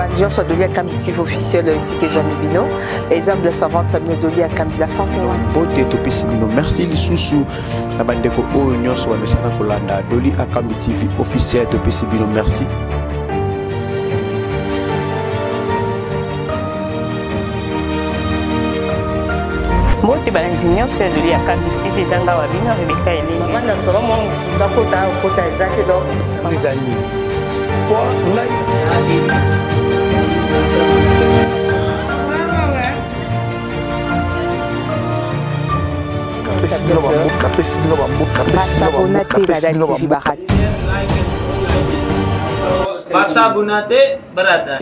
banjonso adoli akambi tive officiele esika ezwami bino exemple ya savante sabino edoli akambi la sankoa mbote topesi bino merci lisusu na bandeko oyo nyonso bamesana kolanda adoli akambi tv officiele topesi bino merci mbote balandi nyonso ya leli akambi tv ezanga wa bino rebeka elenge nasolo mwa nakota okota eza te do eza nini po ngai apesi bino bamboka apesi bino bamboka basabona te barata